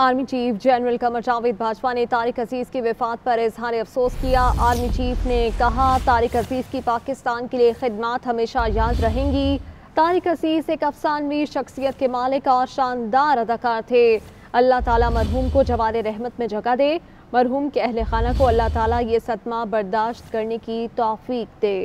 Army chief general Qamar Javed Bhajpa ने तारिक अज़ीज़ की विफात पर इजहार अफसोस किया। आर्मी चीफ ने कहा, तारिक अज़ीज़ की पाकिस्तान के लिए खिदमत हमेशा याद रहेंगी। तारिक अज़ीज़ एक अफसानवी शख्सियत के मालिक और शानदार अदाकार थे। अल्लाह ताला मरहूम को जवार रहमत में जगह दे। मरहूम के अहल खाना को अल्लाह ताला ये सदमा बर्दाश्त करने की तोफ़ी दे।